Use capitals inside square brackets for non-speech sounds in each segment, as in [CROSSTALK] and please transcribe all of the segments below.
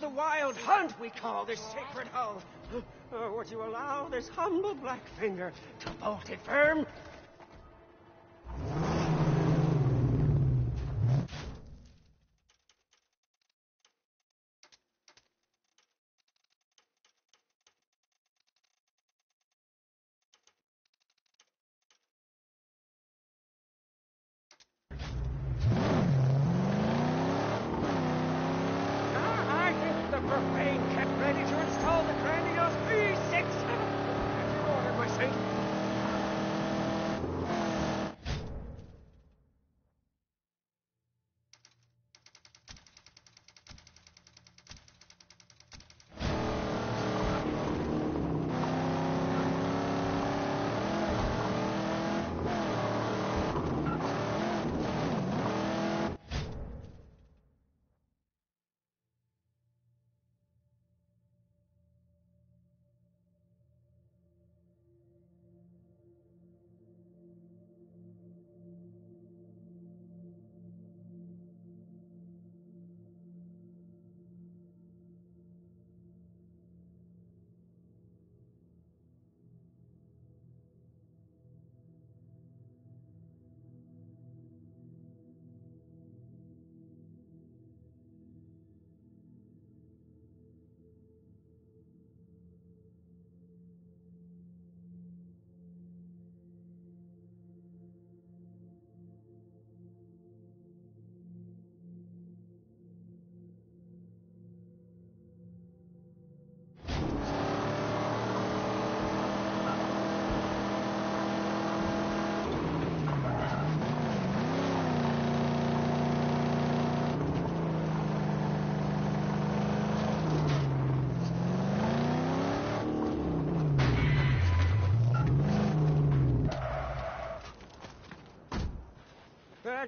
The wild hunt we call this sacred hull. Uh, or would you allow this humble black finger to bolt it firm?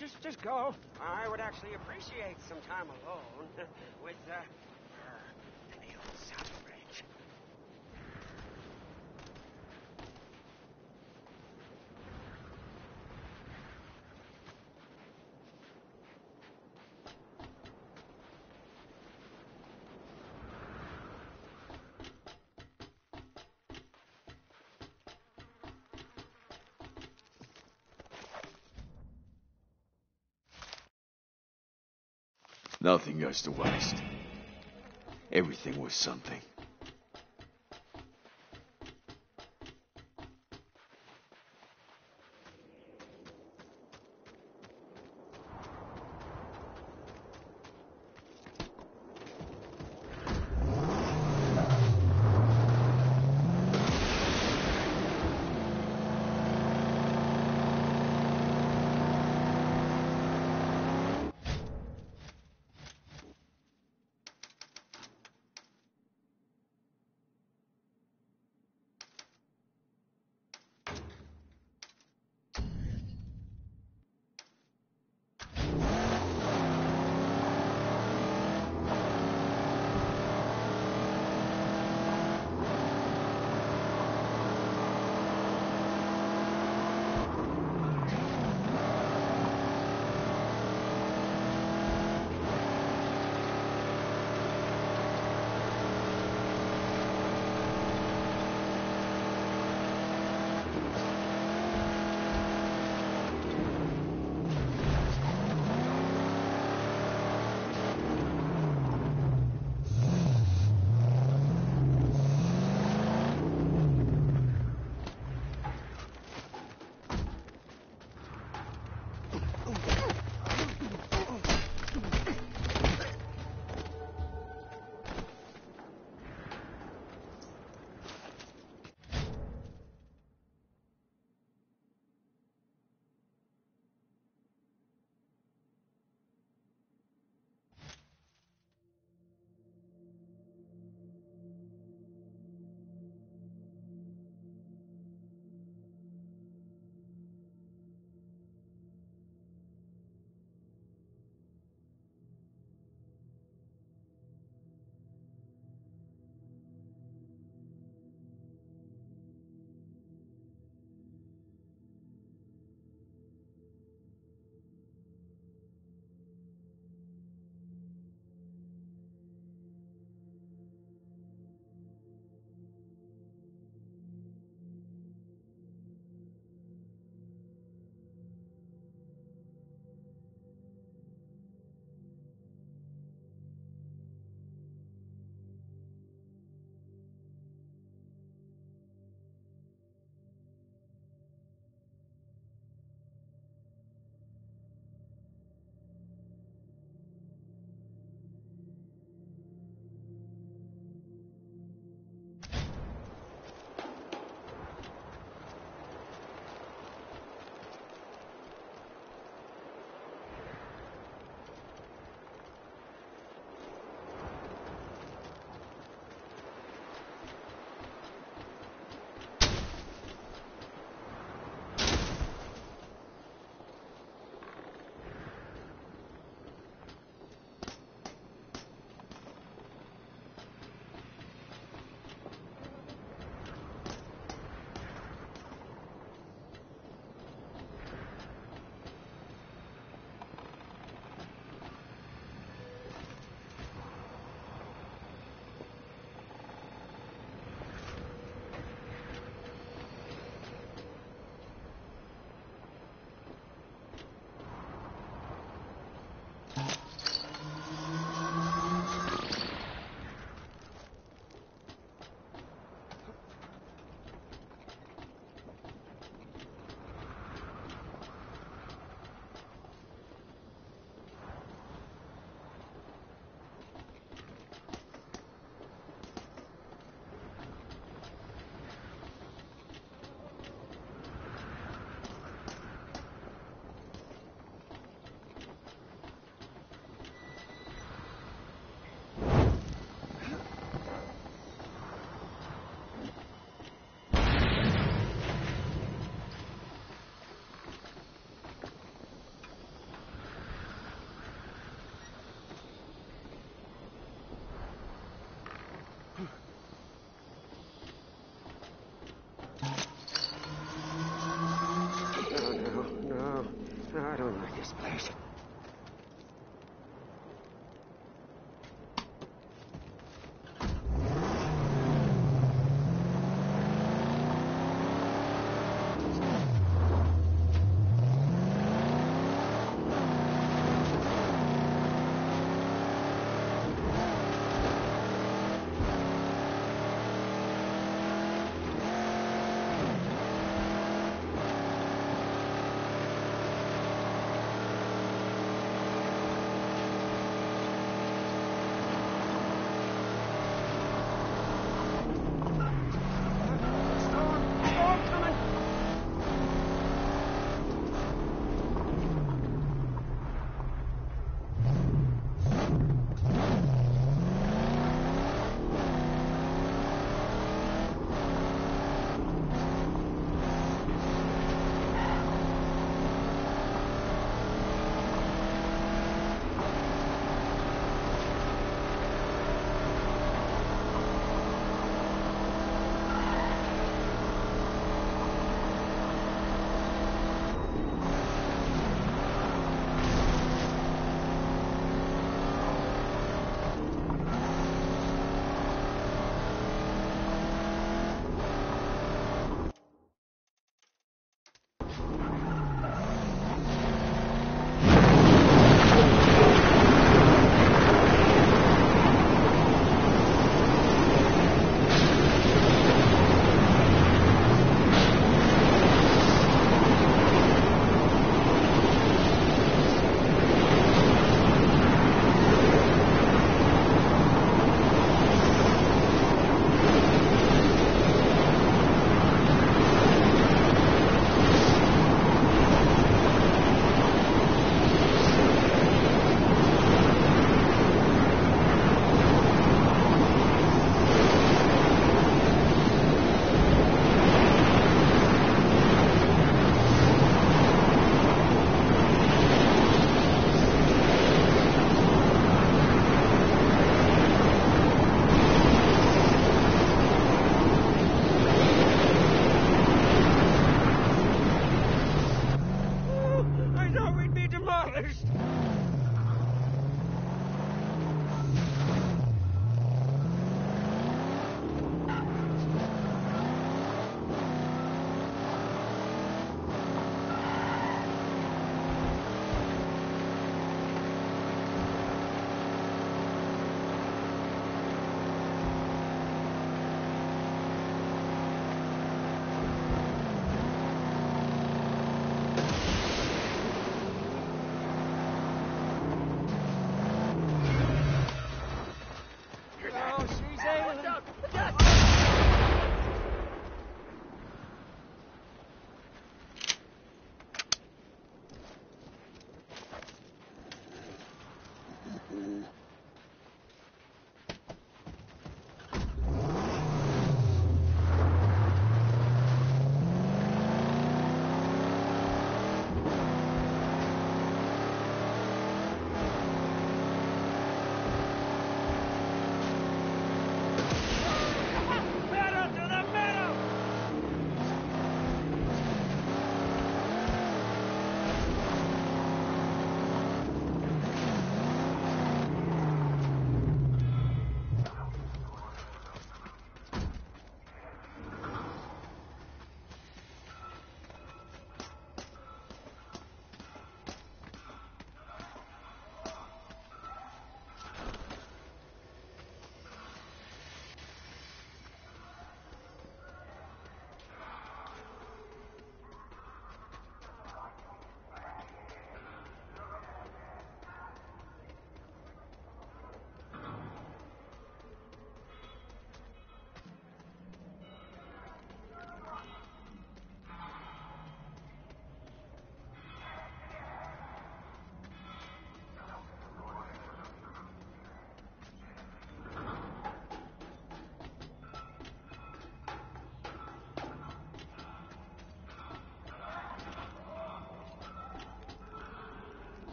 Just, just go. I would actually appreciate some time alone [LAUGHS] with uh, her and the old Nothing goes to waste. Everything was something. this place.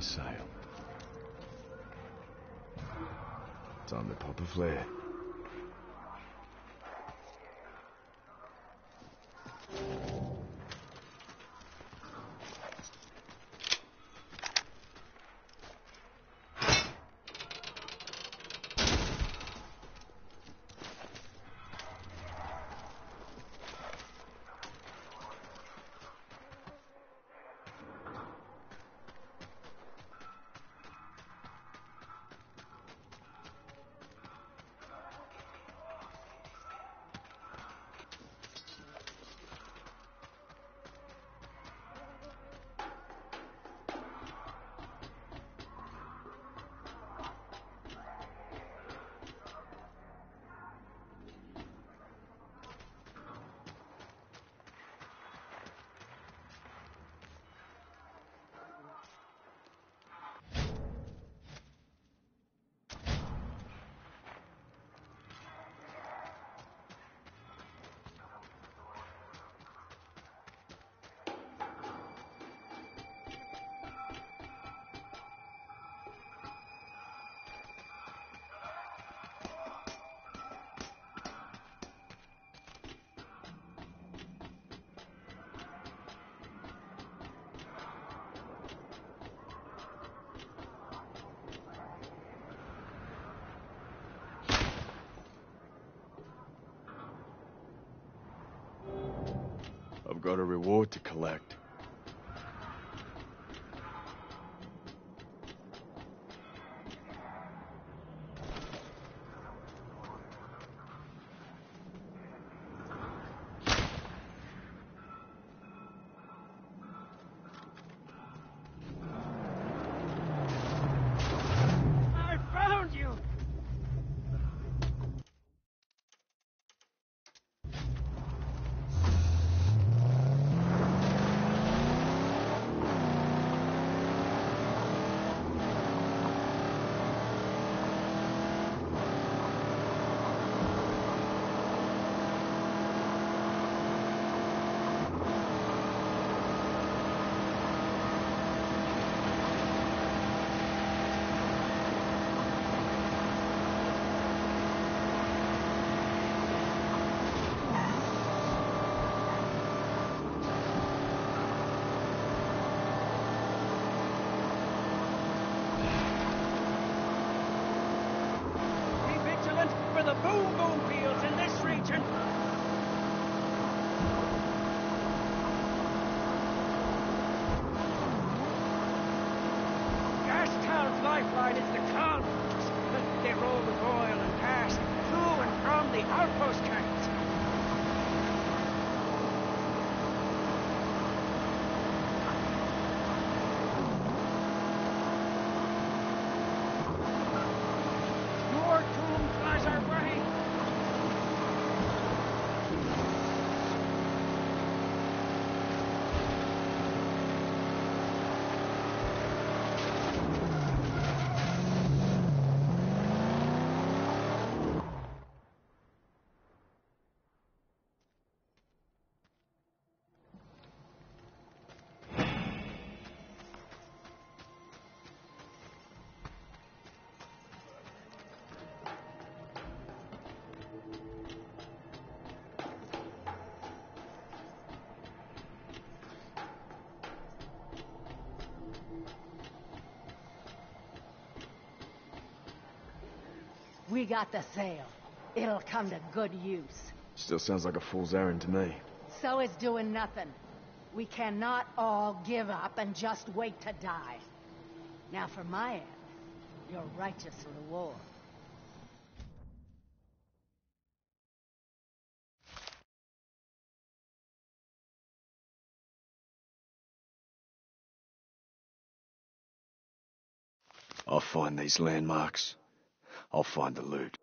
Say this is their sale. Time to pop a flare. Got a reward to collect. We got the sale. It'll come to good use. Still sounds like a fool's errand to me. So is doing nothing. We cannot all give up and just wait to die. Now for my end, your righteous reward. I'll find these landmarks. I'll find the loot.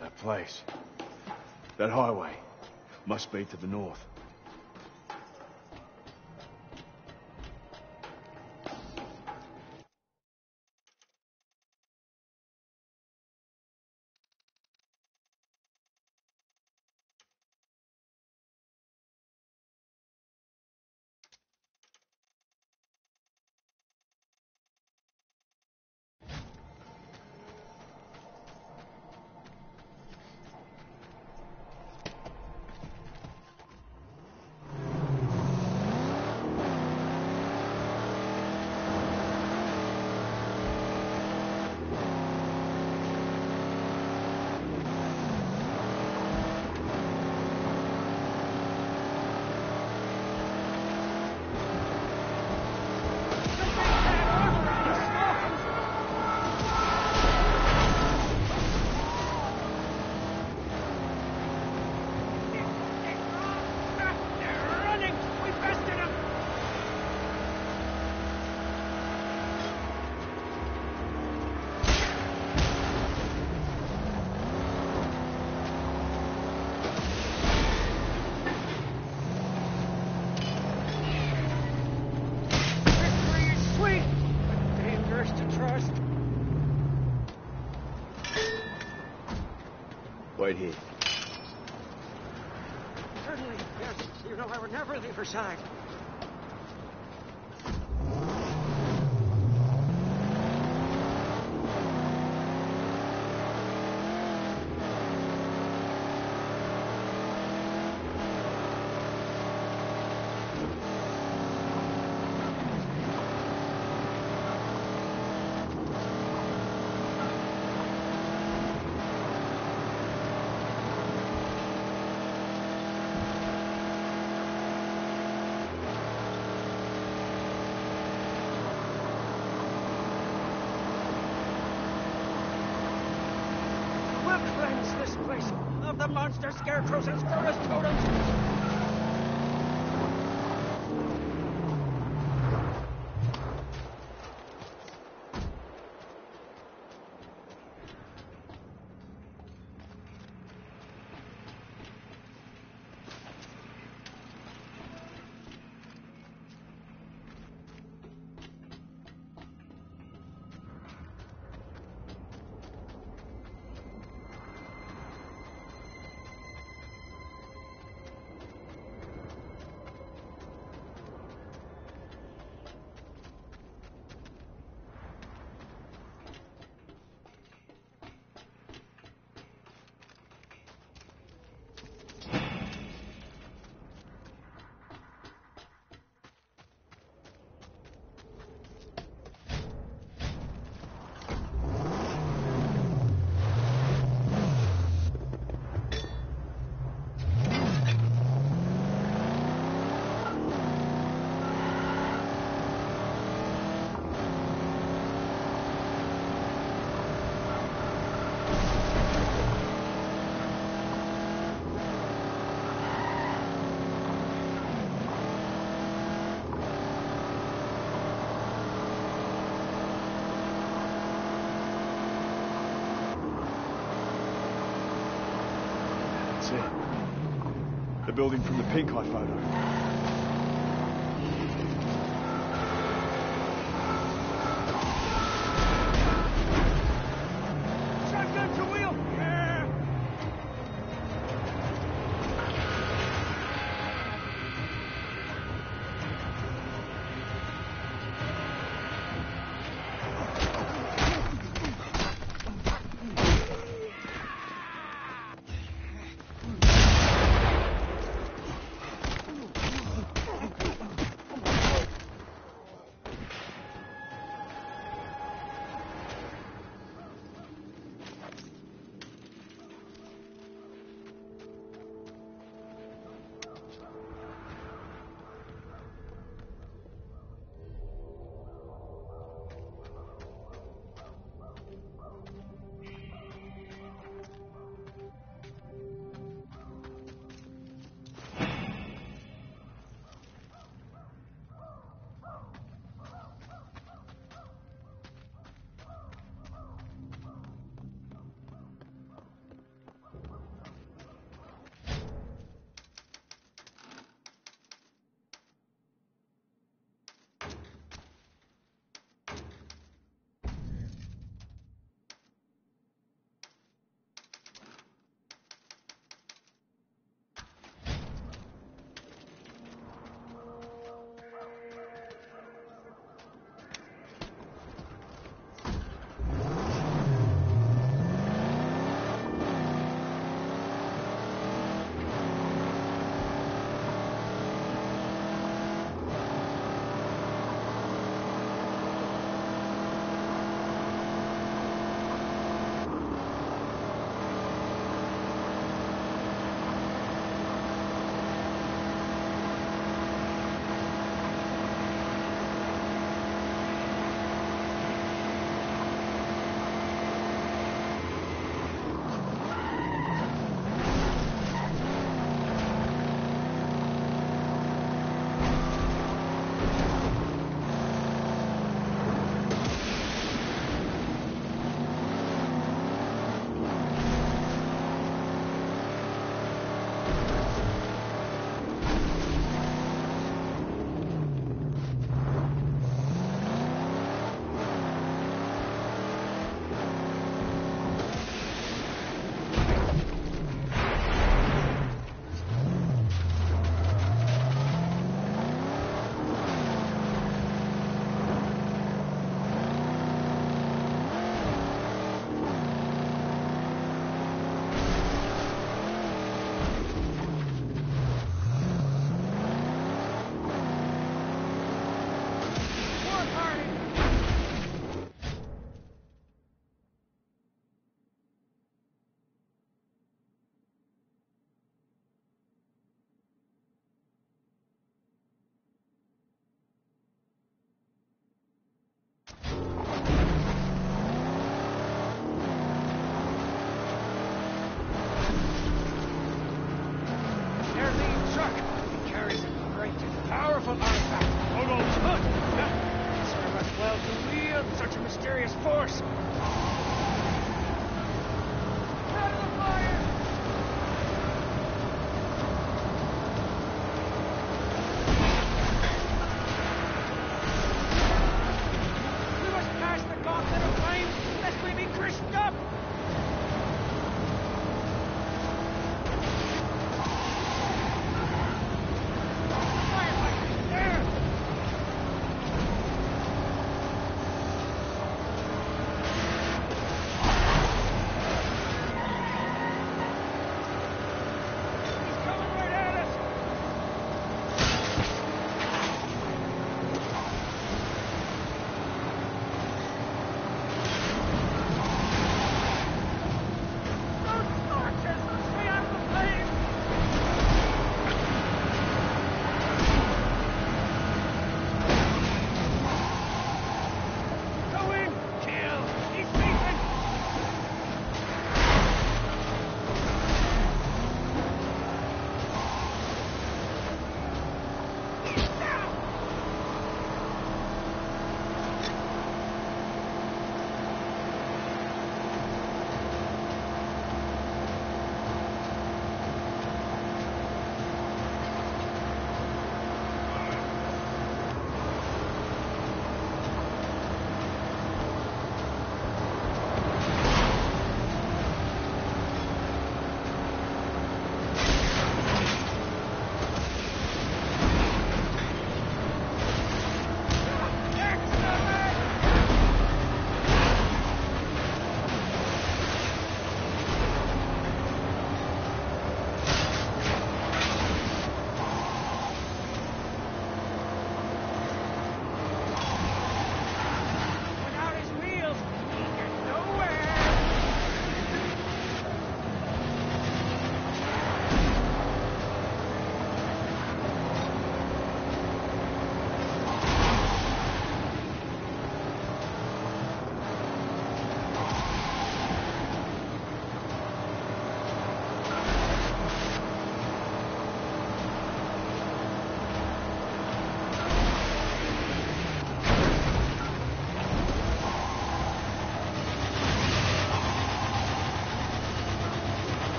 That place, that highway, must be to the north. Building from the pink eye photo.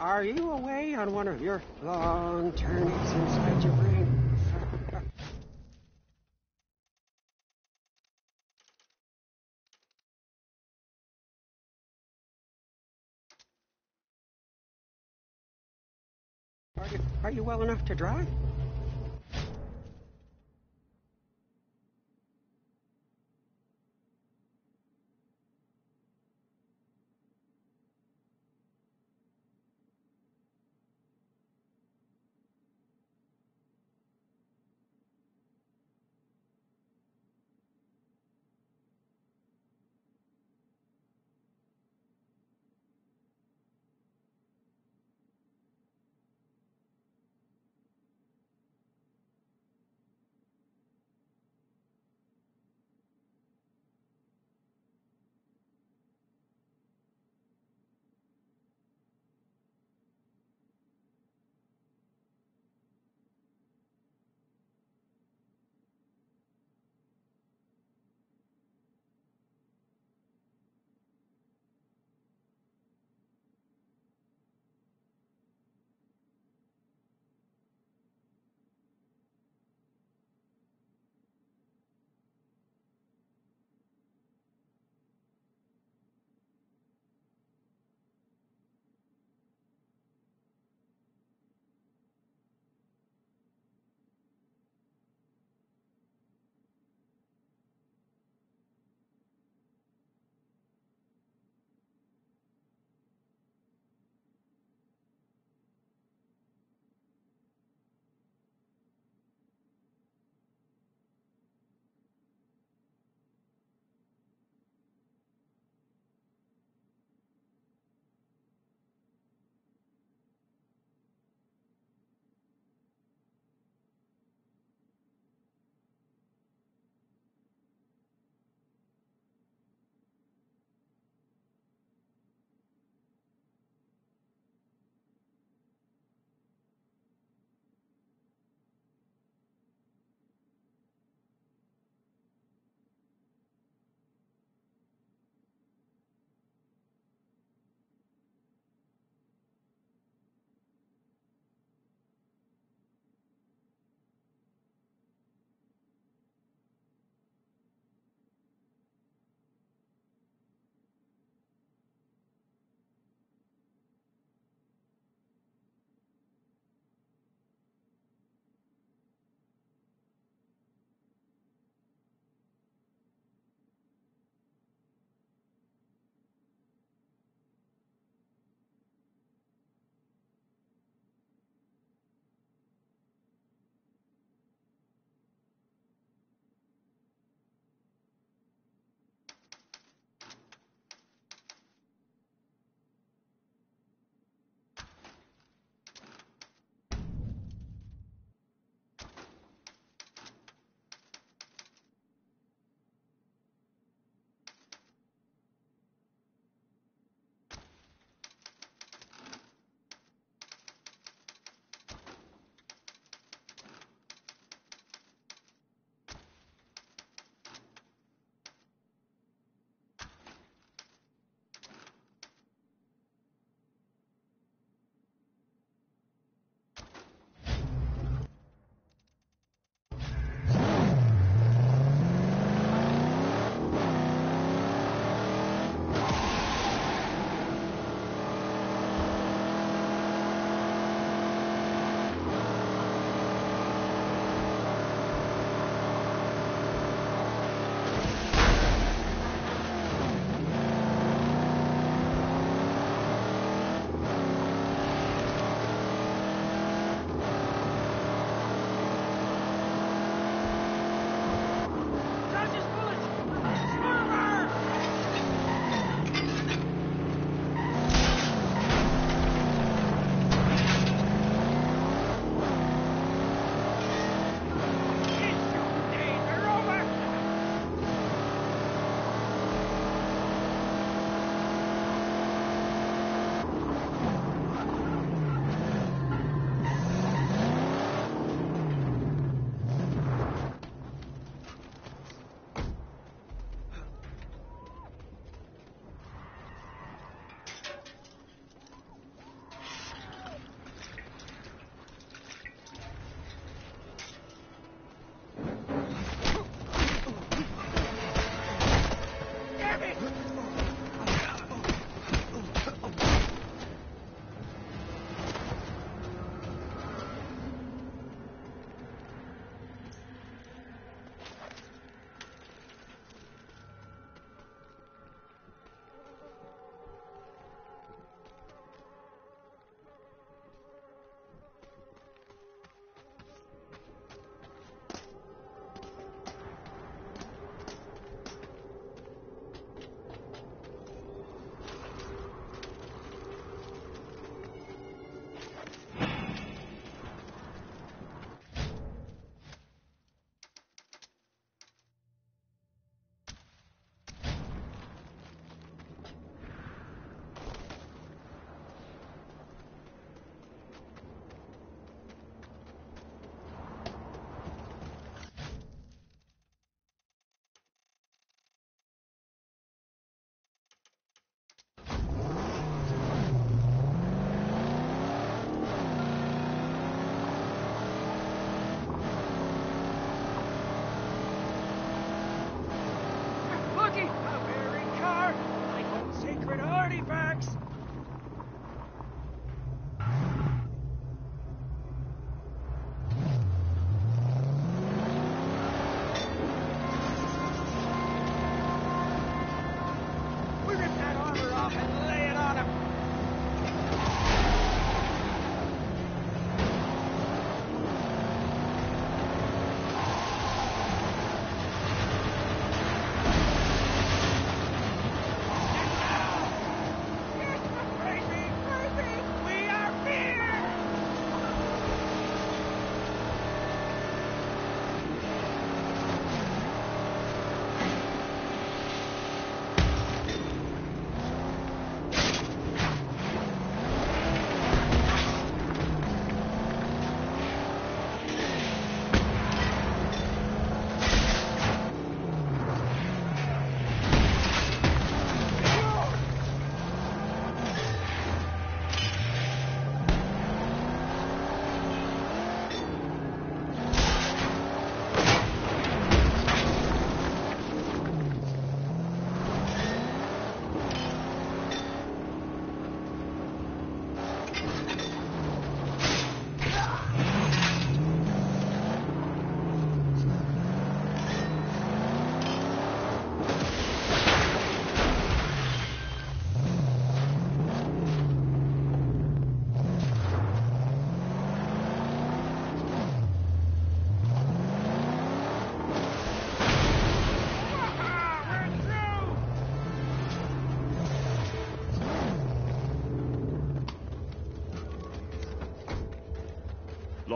Are you away on one of your long journeys inside your brain? Are you, are you well enough to drive?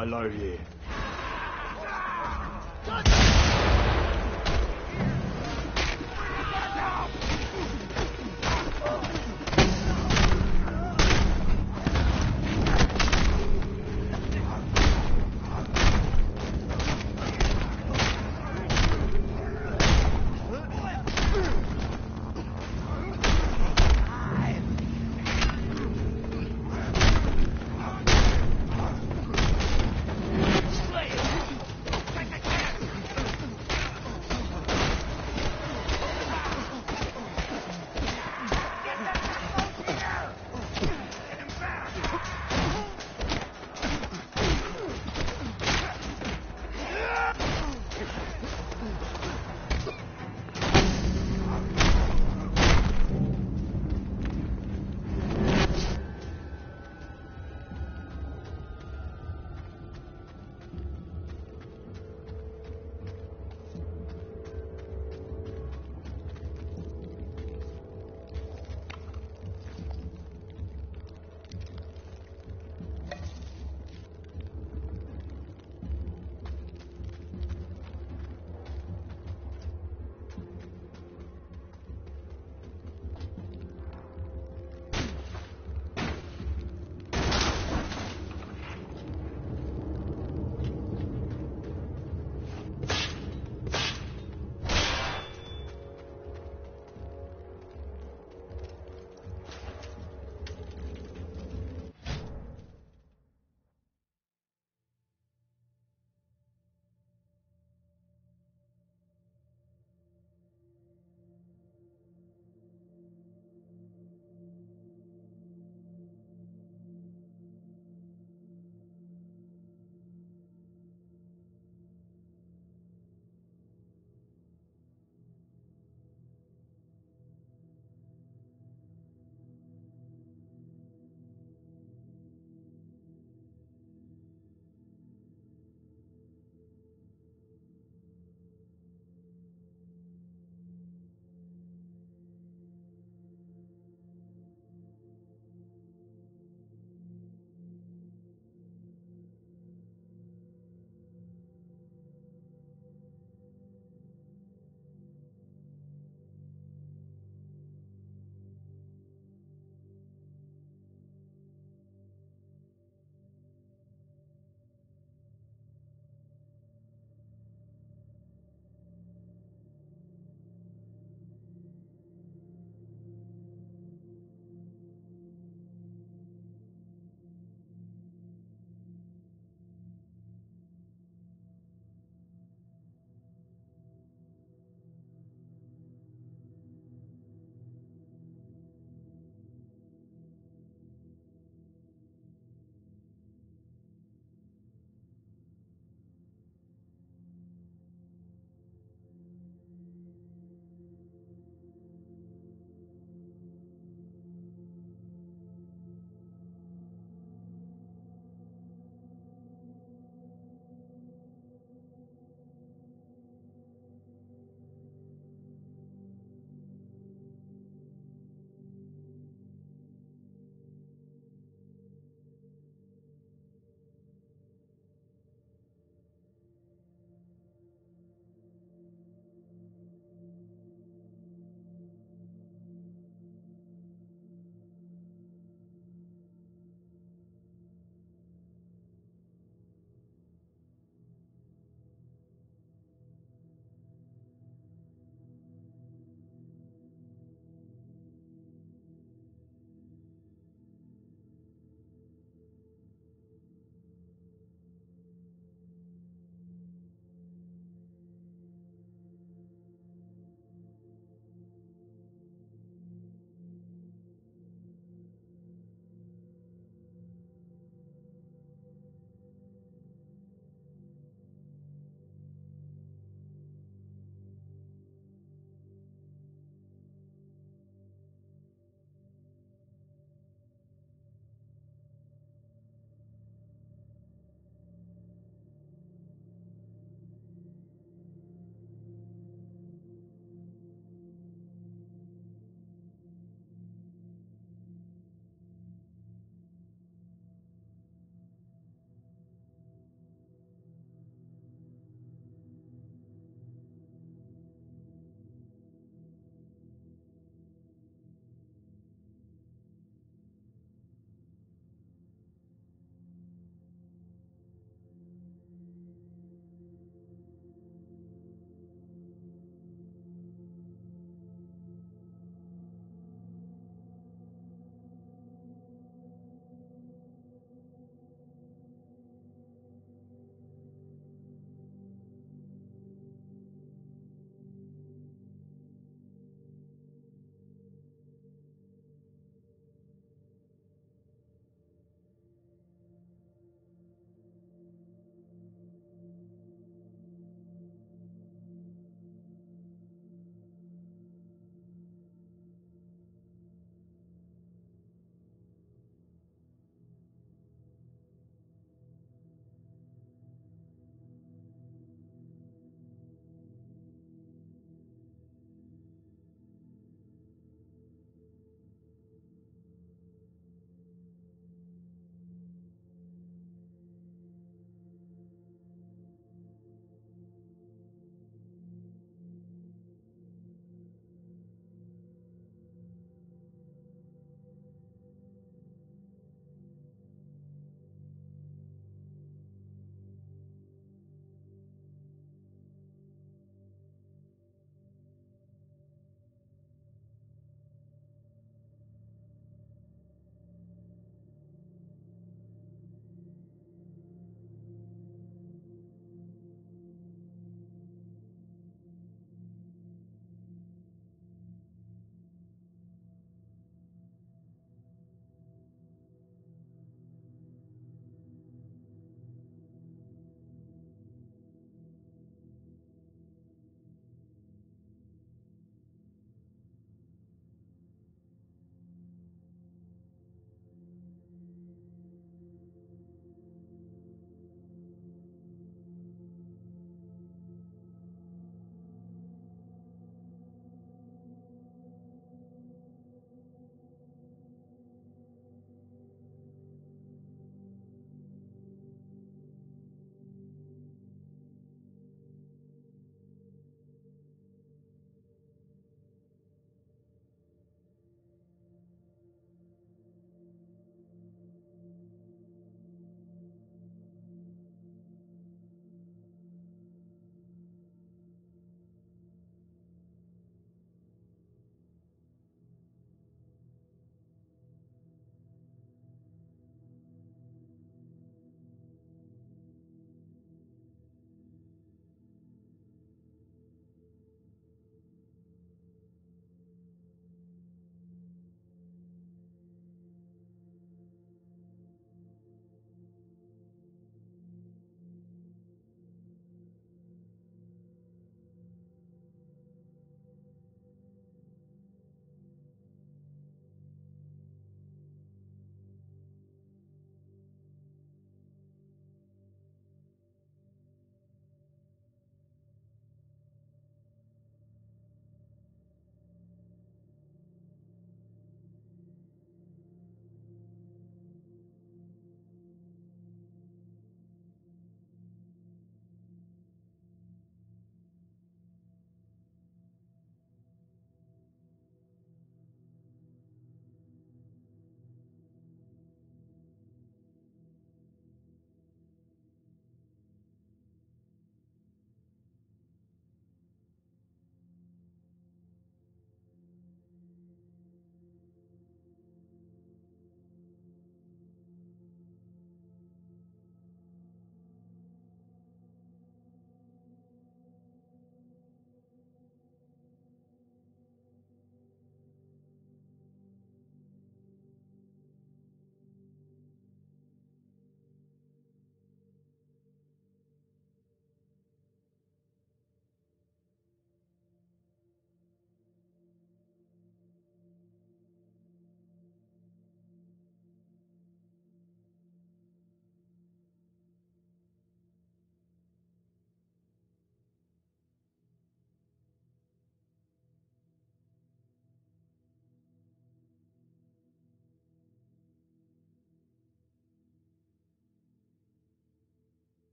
Lie low here.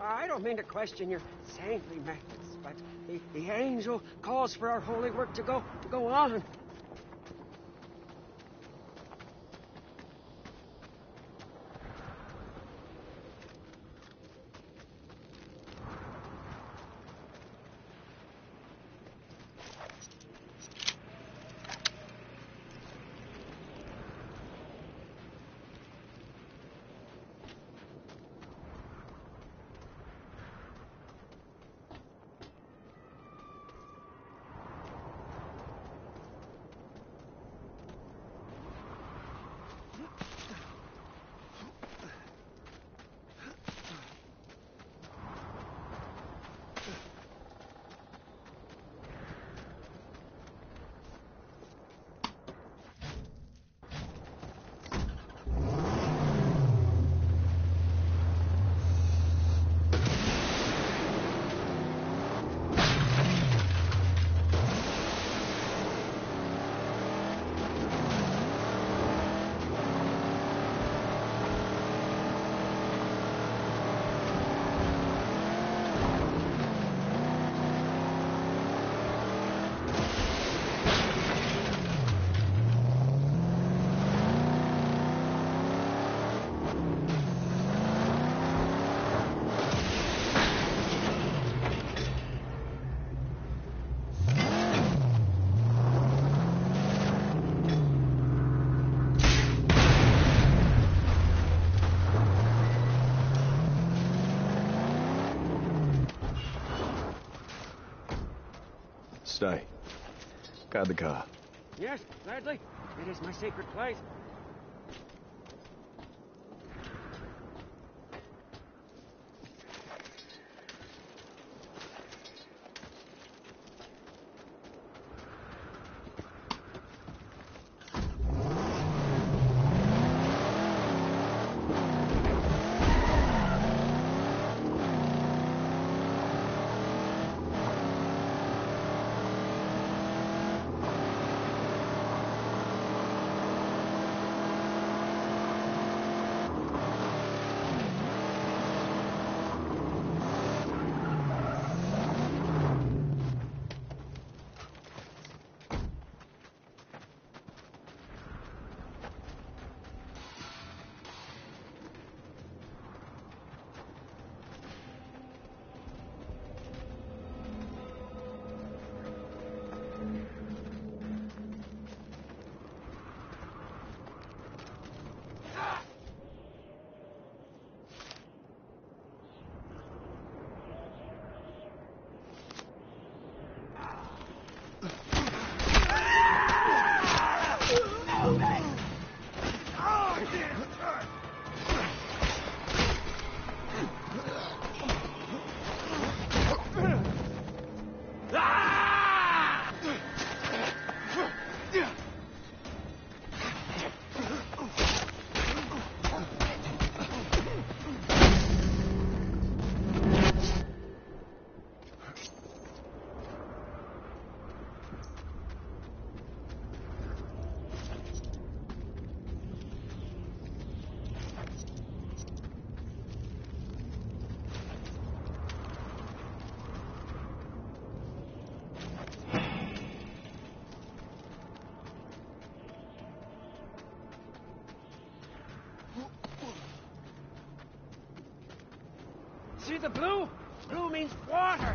I don't mean to question your saintly methods, but the, the angel calls for our holy work to go to go on. Stay. Guard the car. Yes, gladly. It is my sacred place. The blue? Blue means water.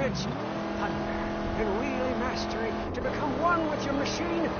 savage thunder and really mastery to become one with your machine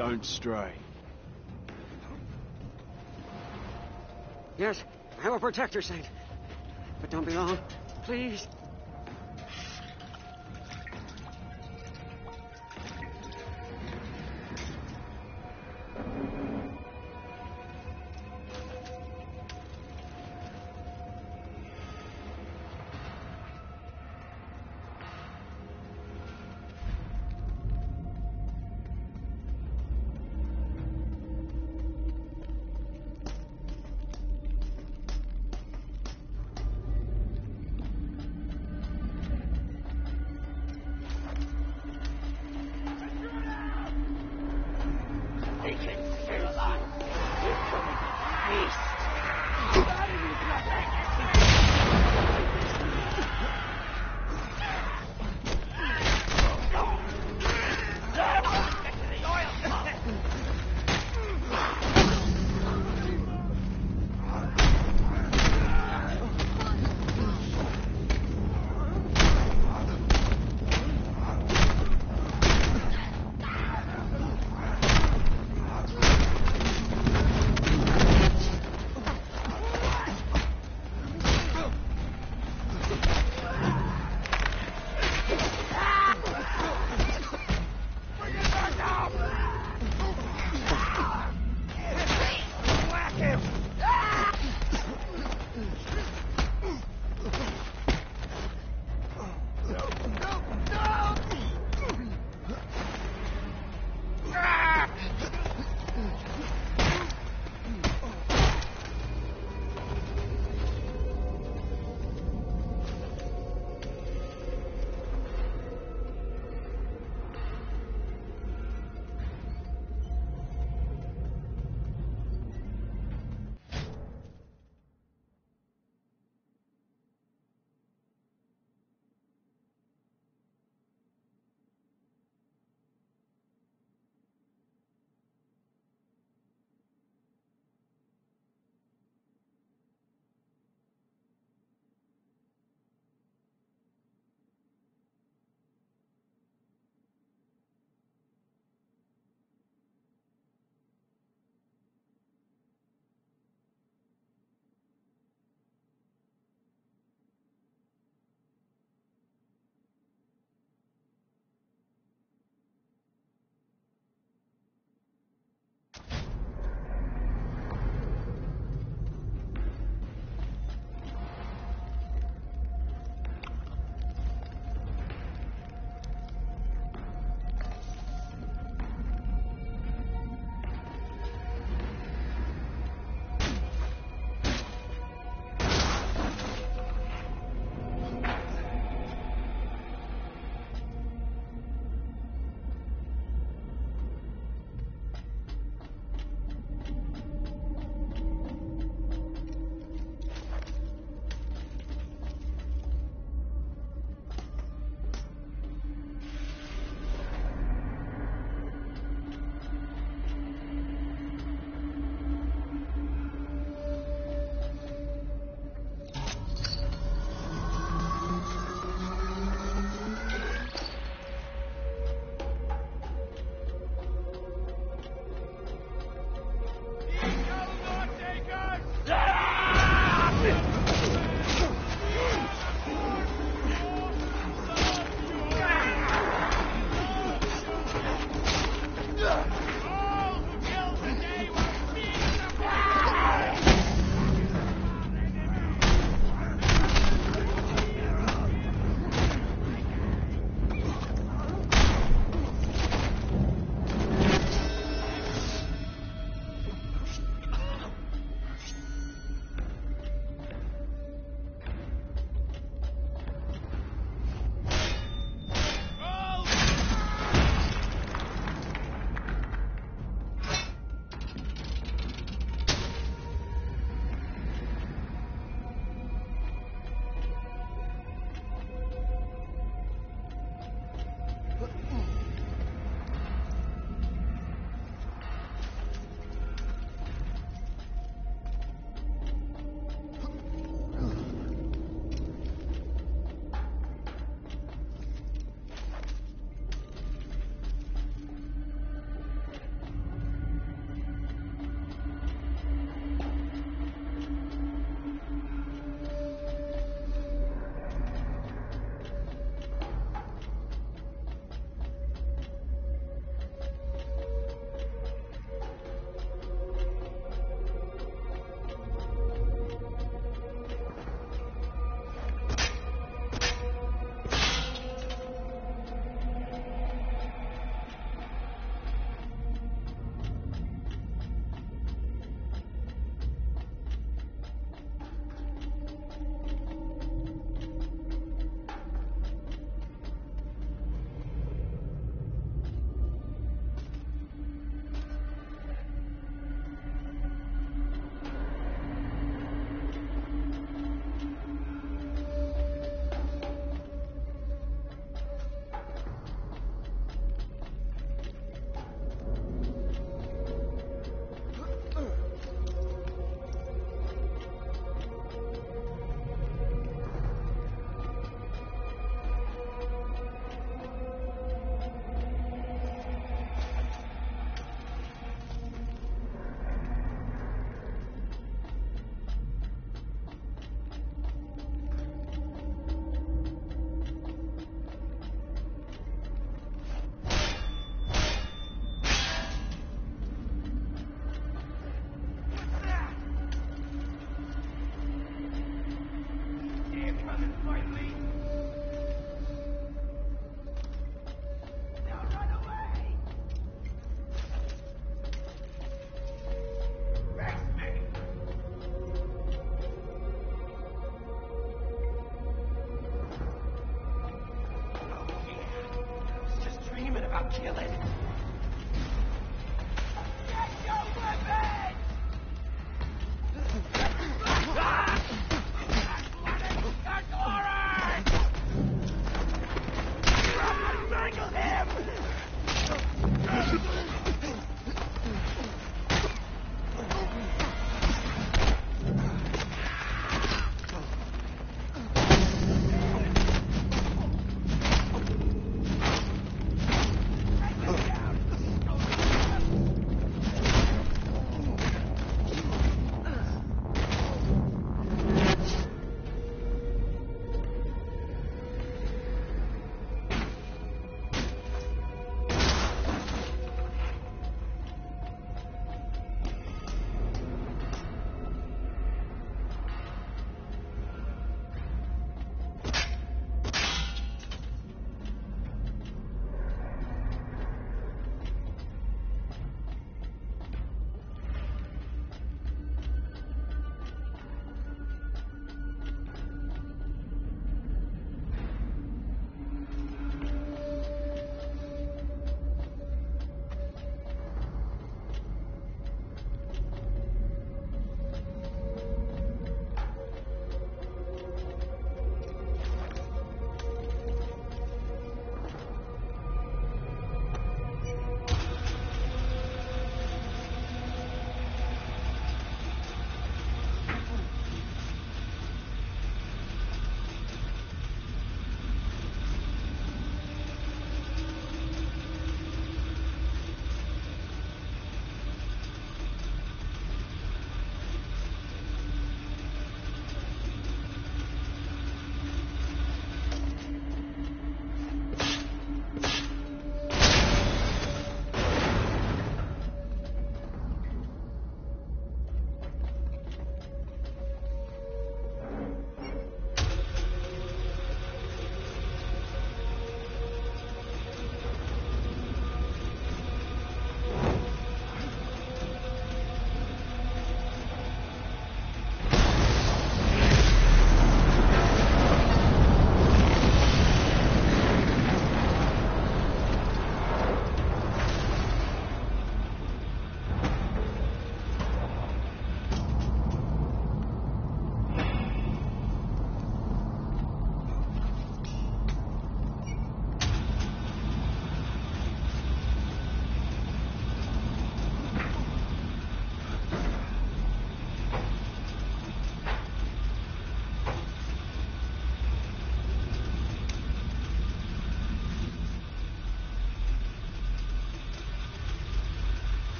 Don't stray. Yes, I have a protector, Saint. But don't be long. Please.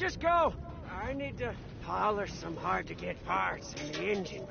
Just go. I need to polish some hard-to-get parts in the engine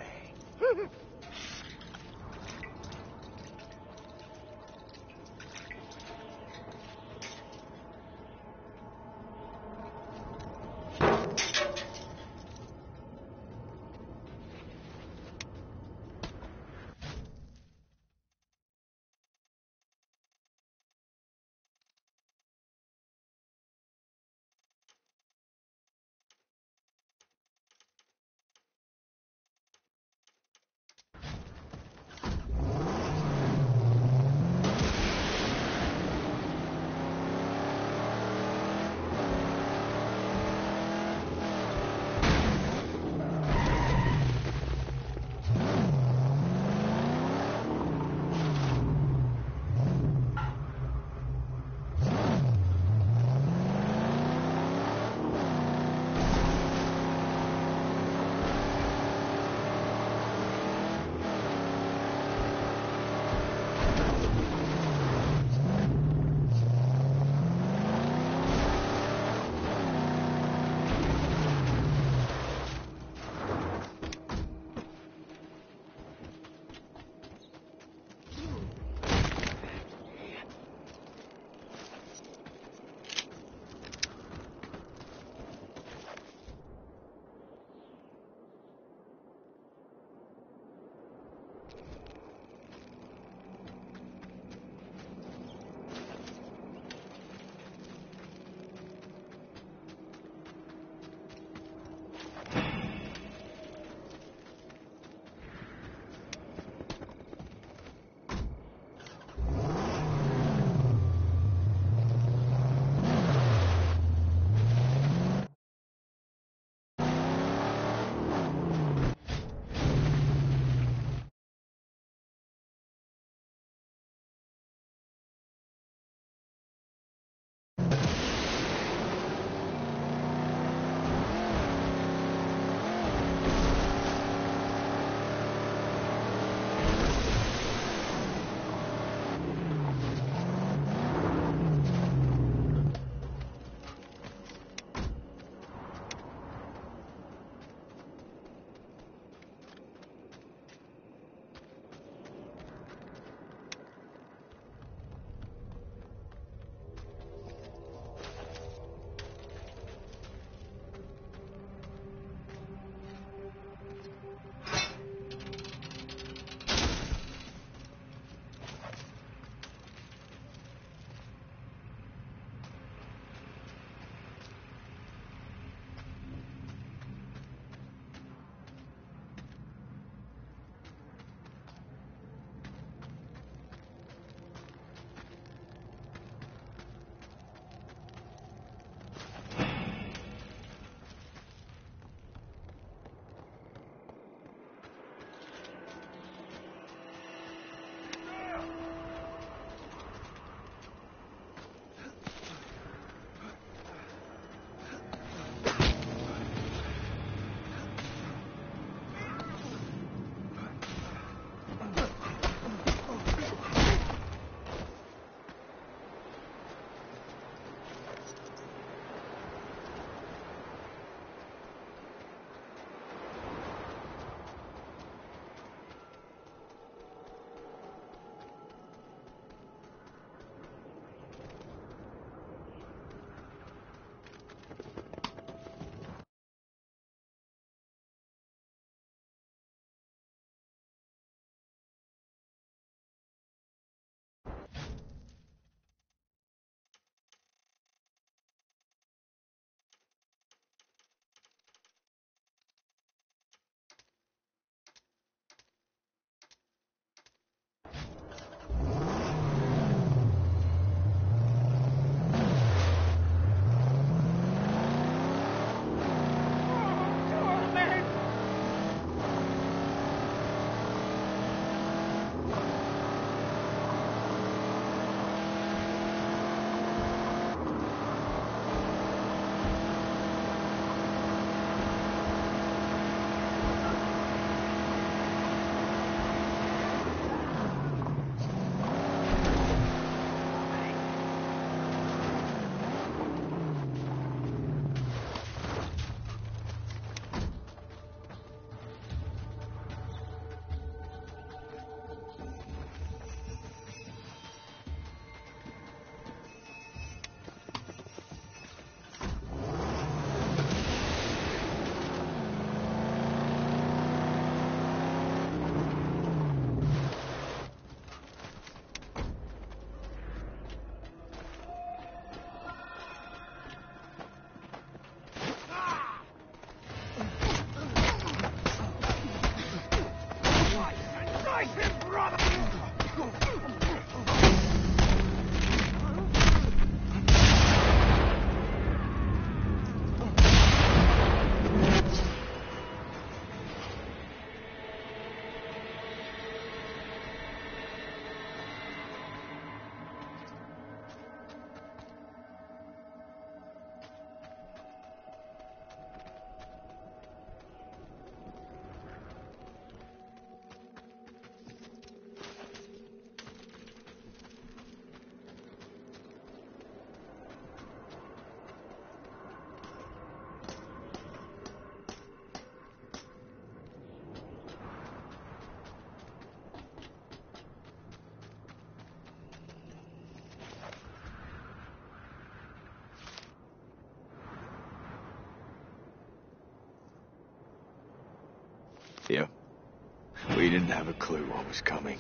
We didn't have a clue what was coming.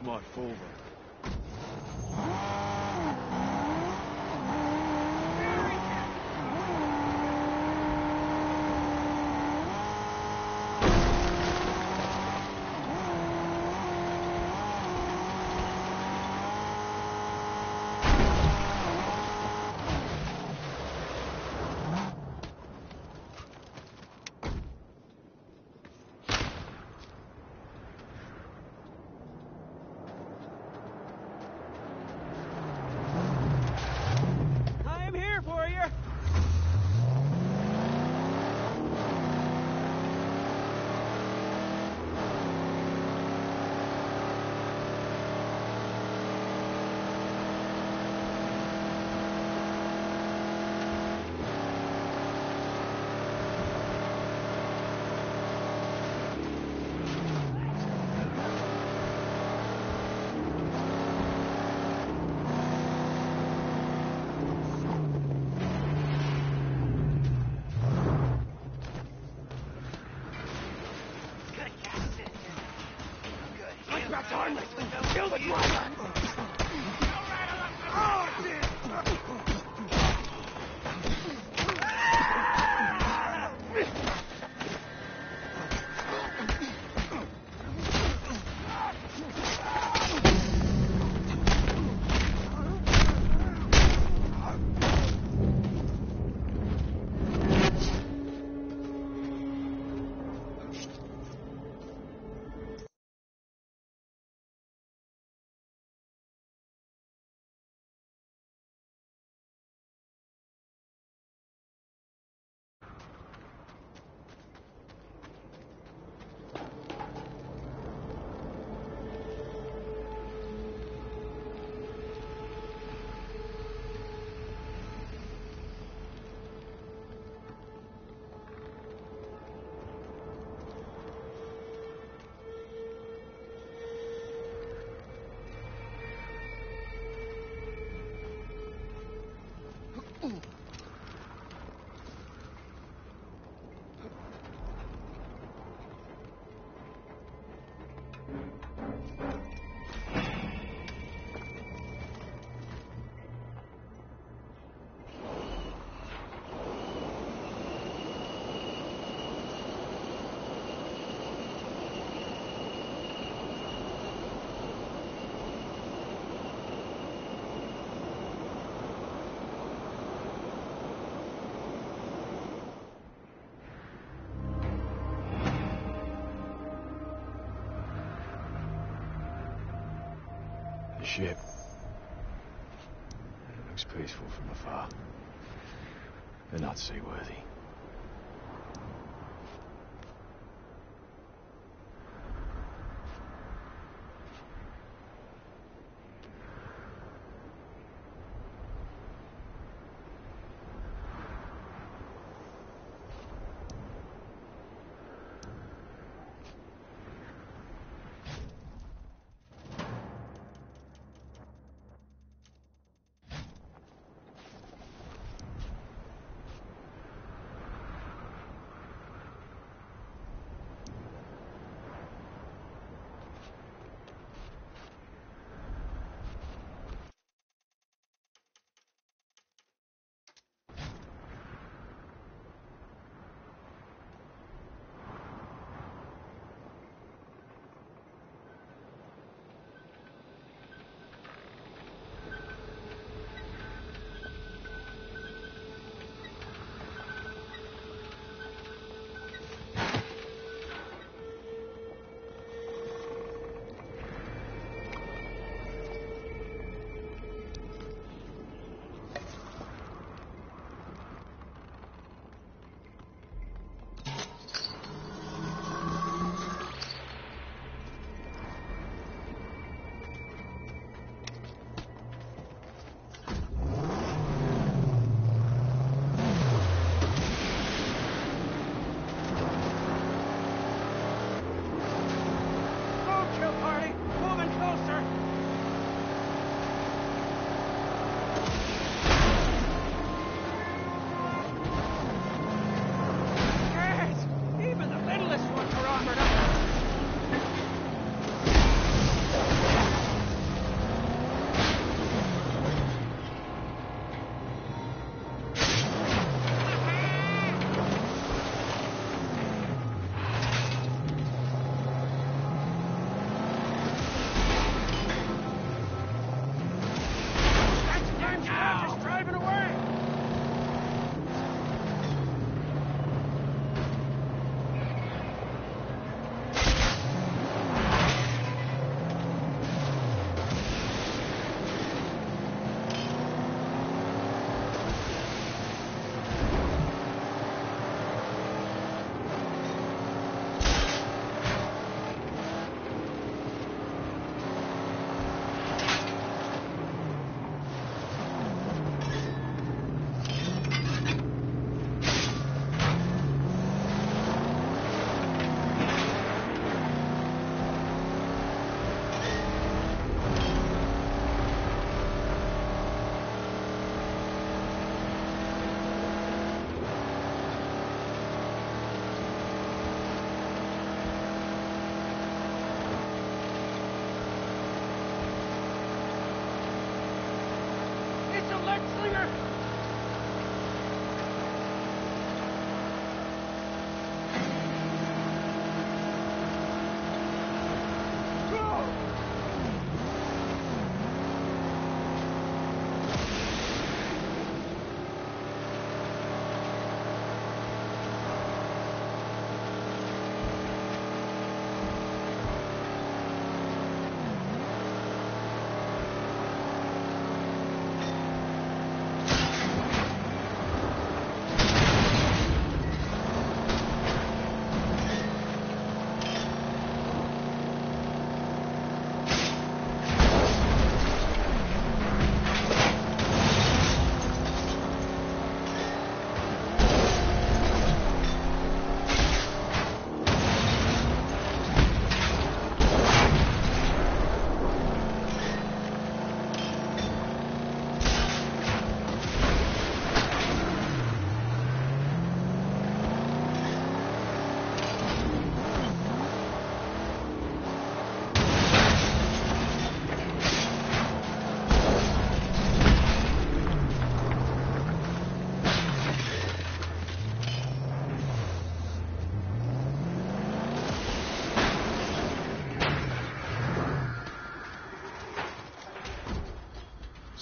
This might ship. It looks peaceful from afar. They're not seaworthy.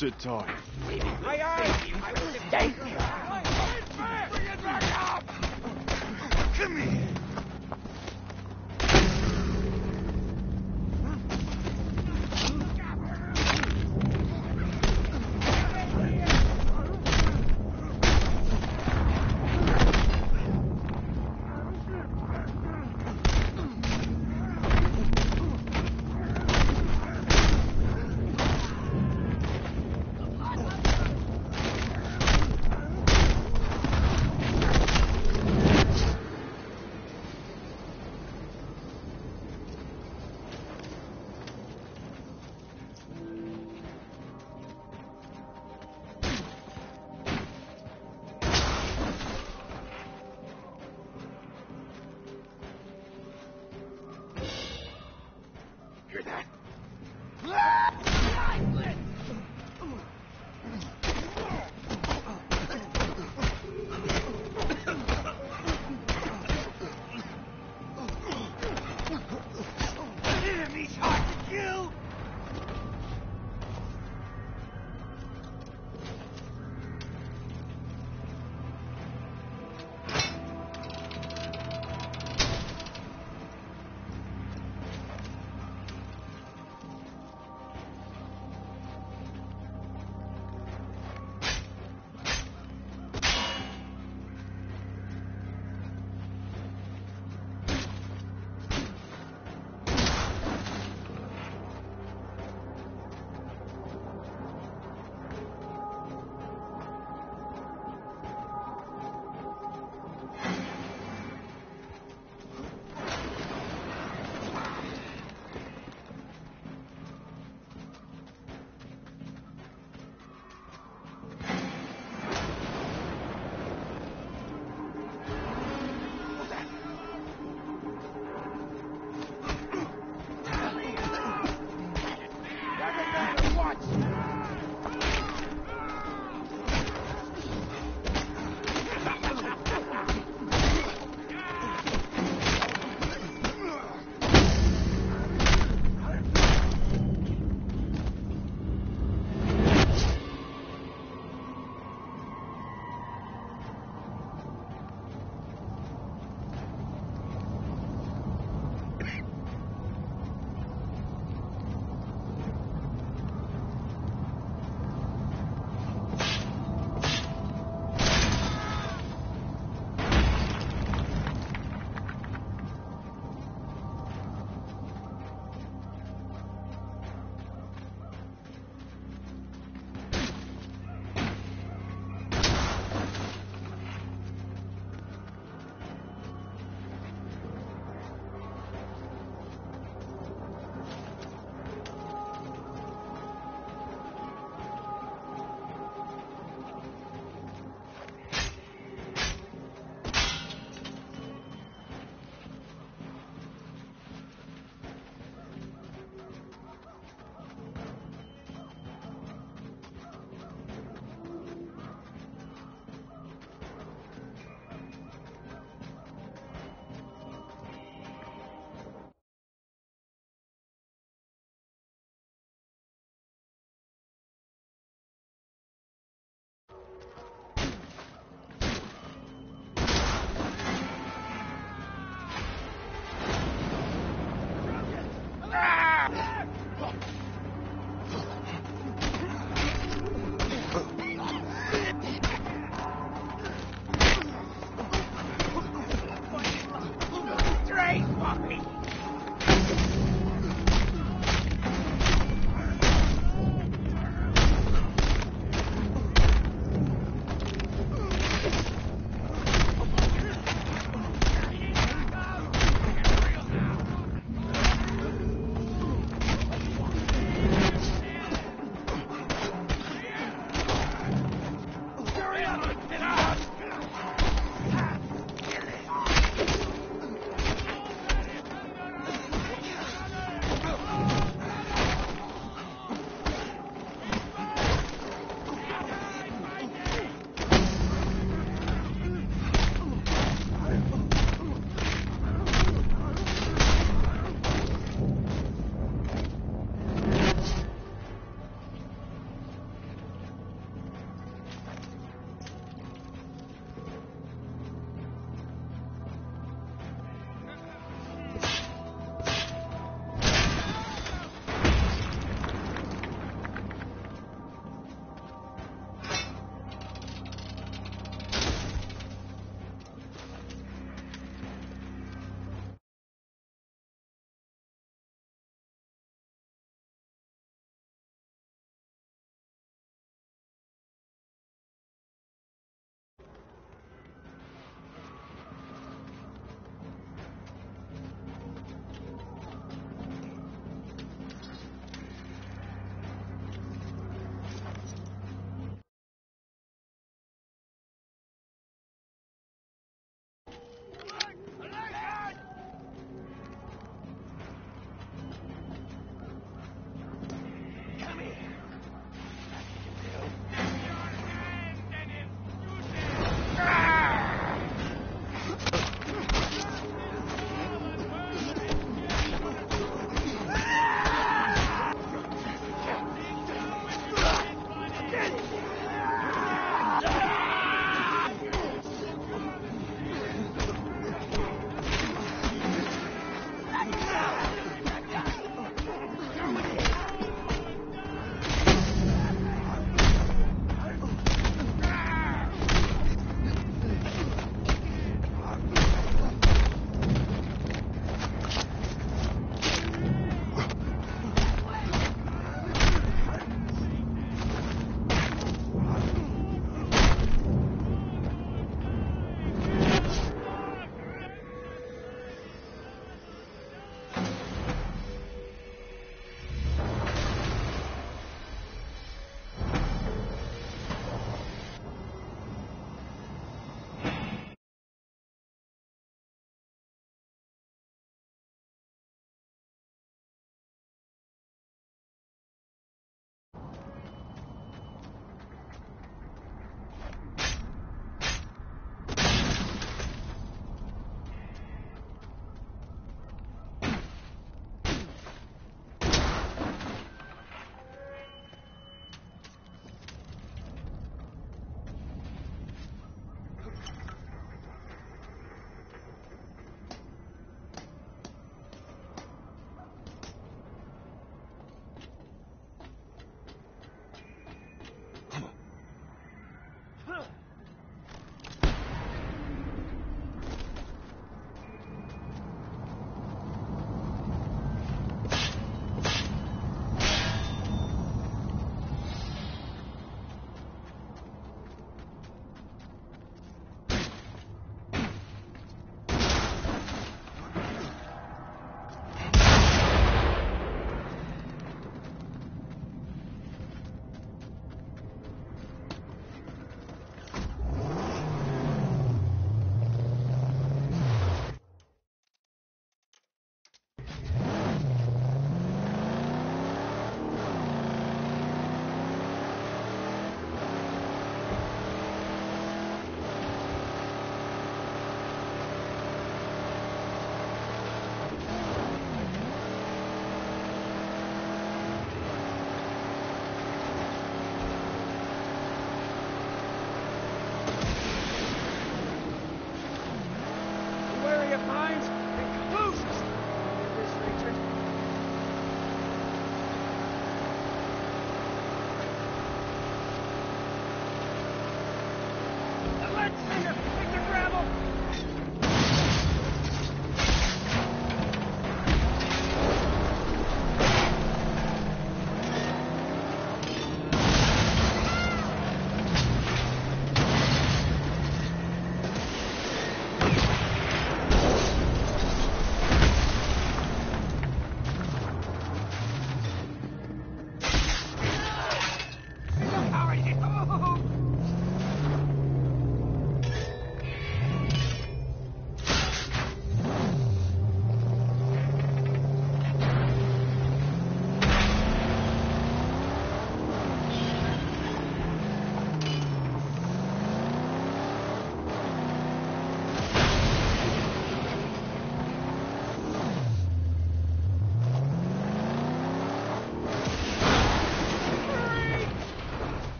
Sit tight. Aye, aye.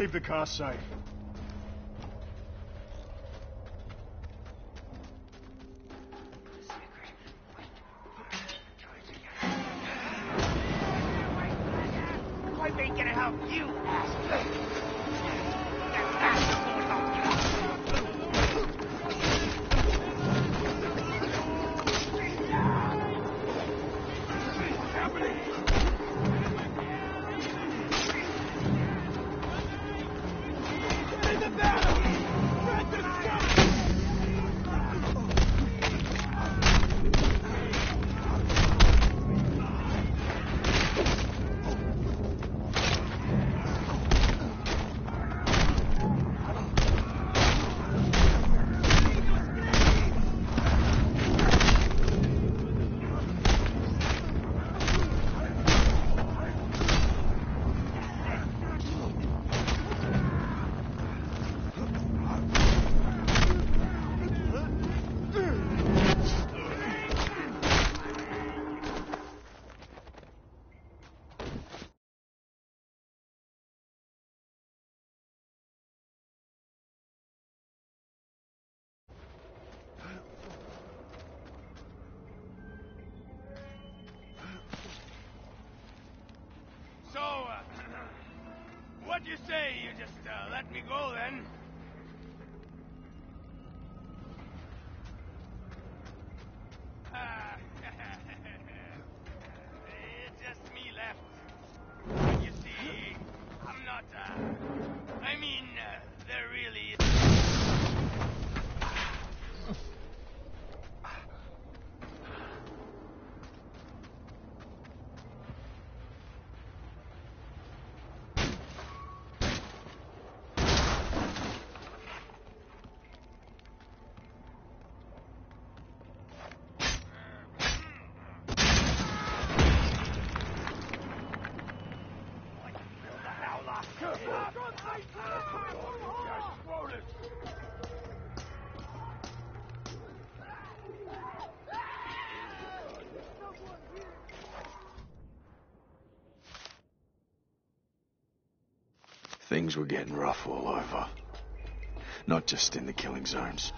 Keep the car safe. me go then. Things were getting rough all over. Not just in the killing zones.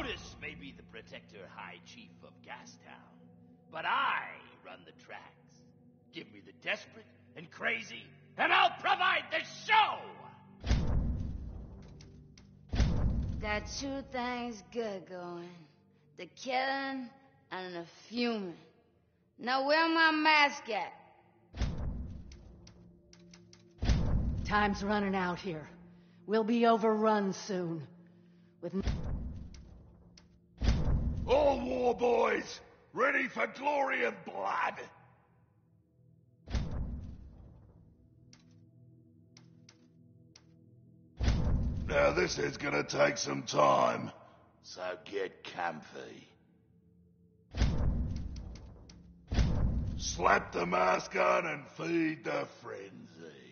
Otis may be the protector high chief of Gastown, but I run the tracks. Give me the desperate and crazy, and I'll provide the show! Got two things good going. The killing and the fuming. Now where my mask at? Time's running out here. We'll be overrun soon. With boys, ready for glory and blood. Now this is gonna take some time, so get comfy. Slap the mask on and feed the frenzy.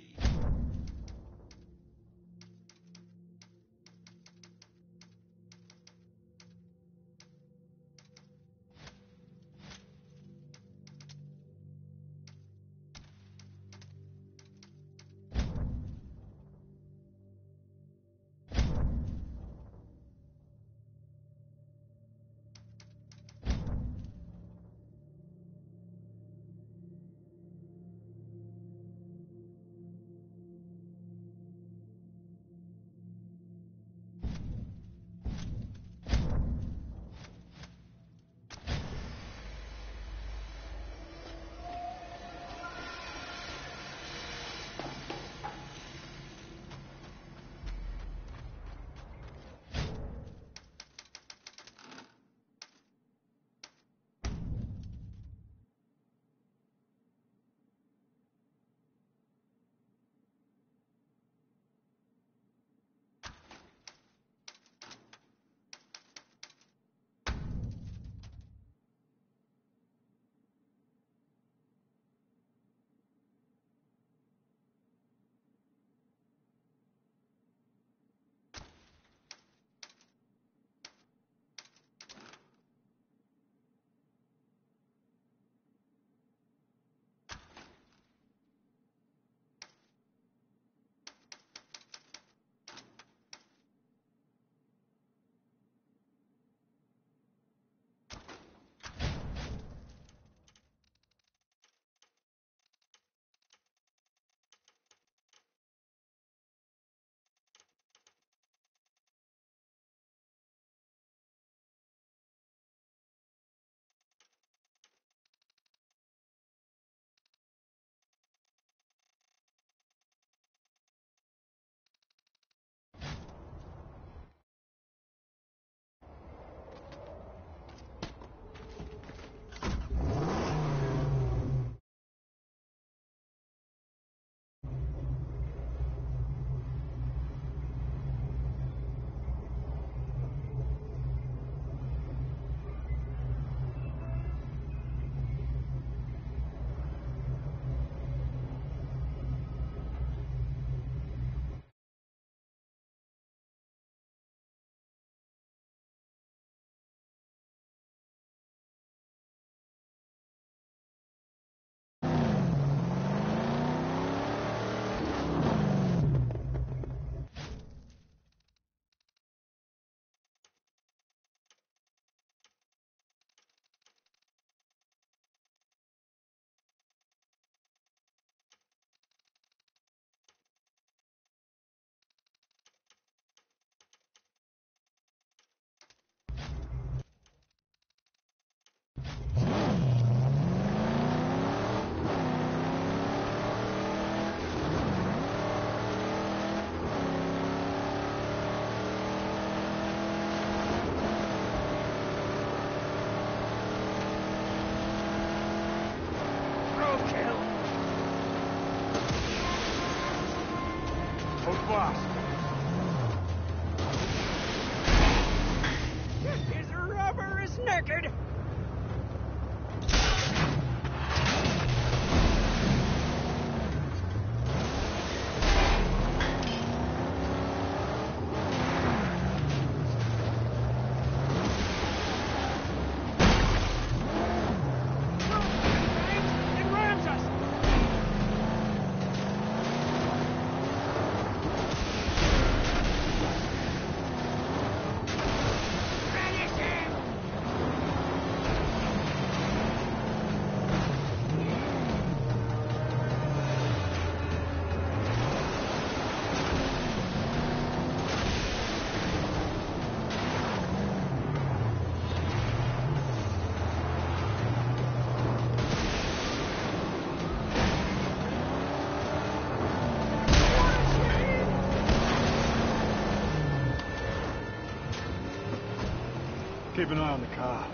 Keep an eye on the car.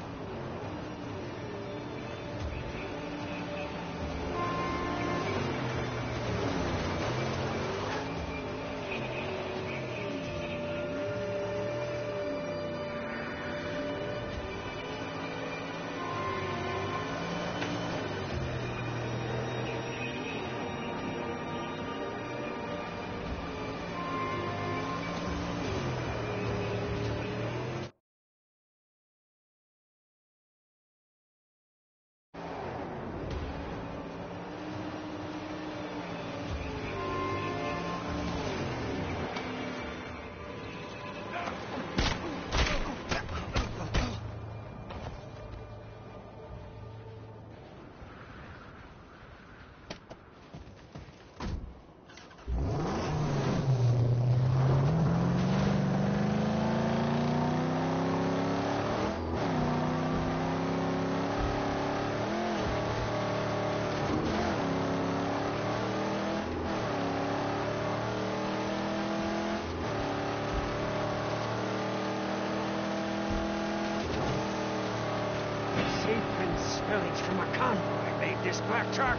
Spillage from a convoy made this black truck.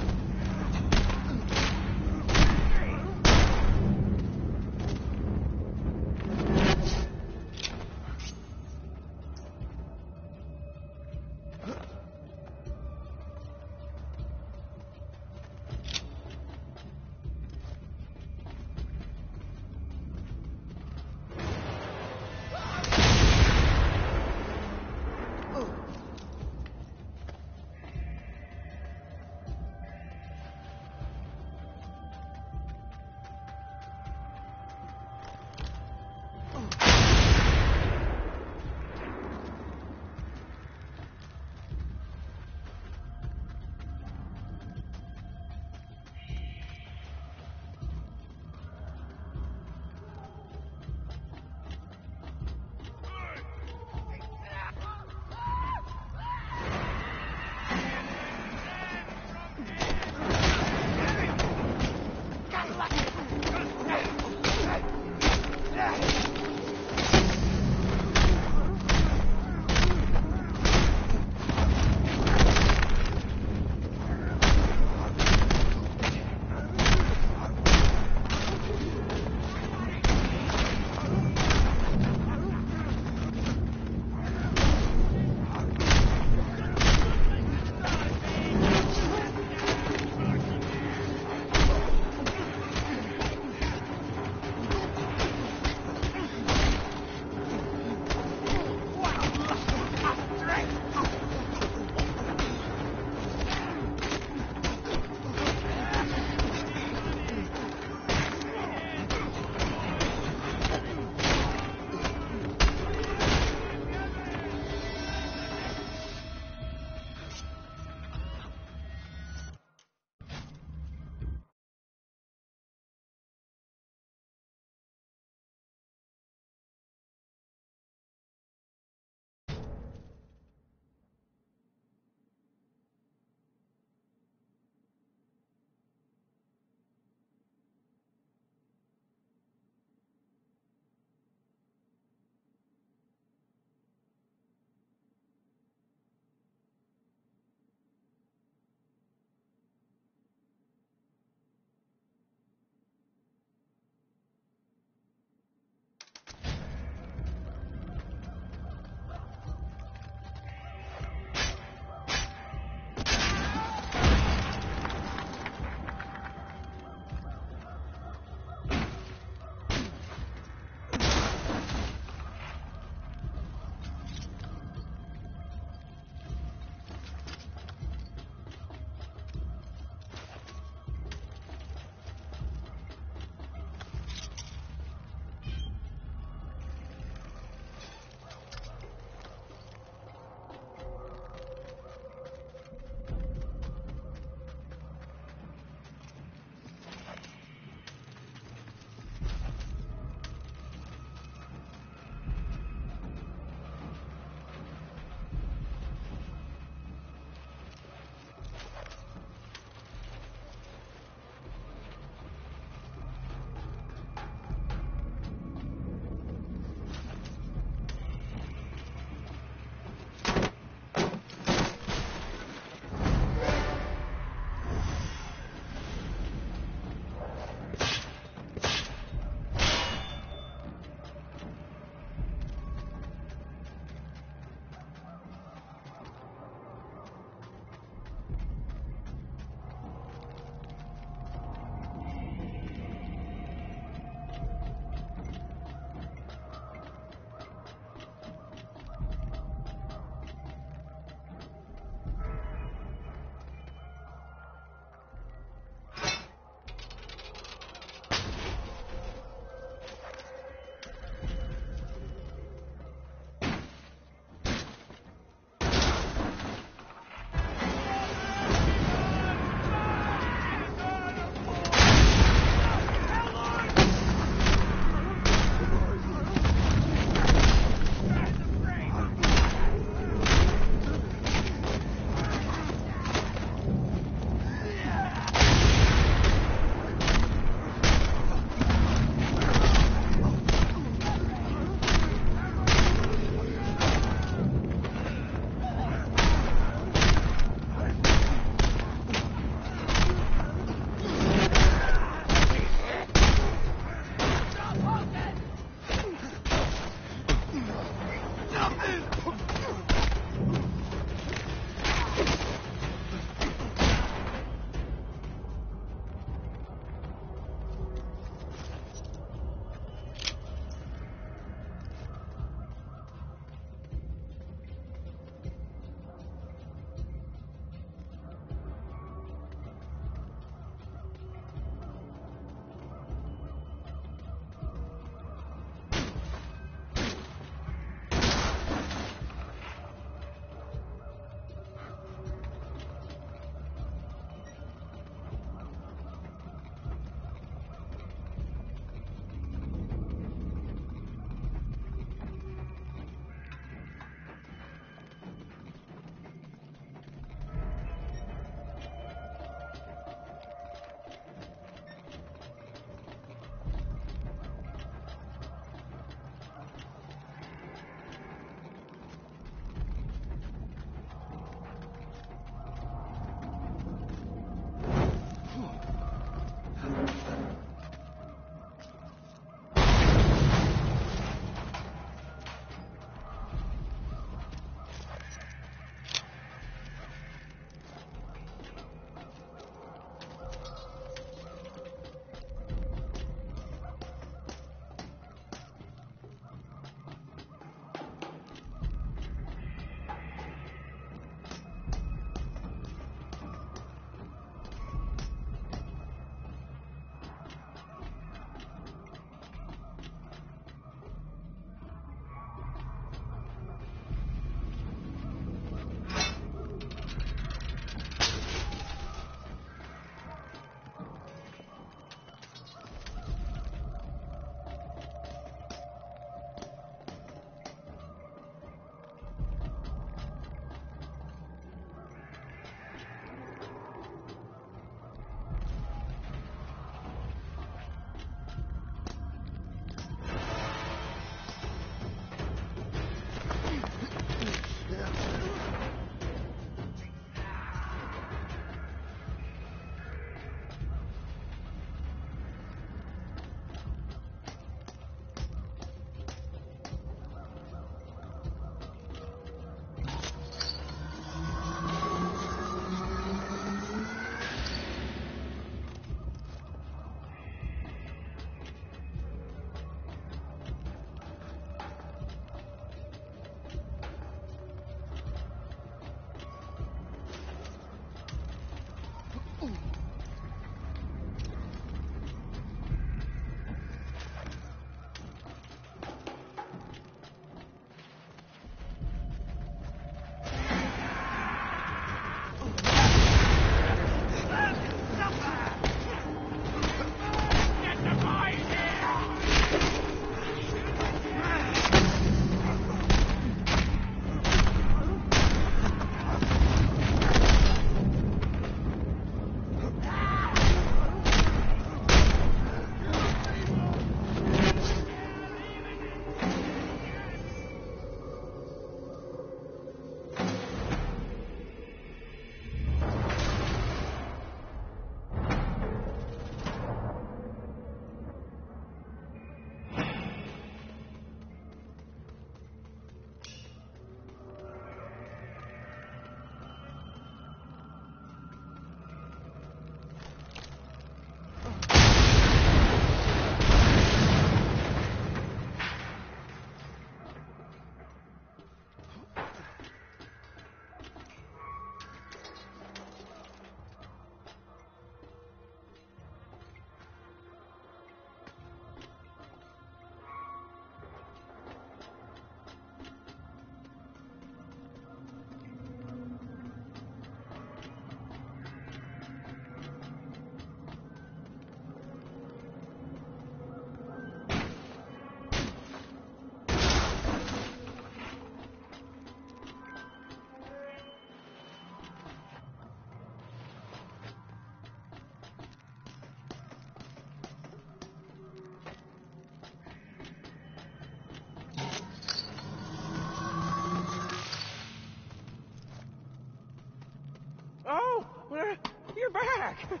Back!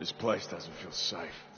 This place doesn't feel safe.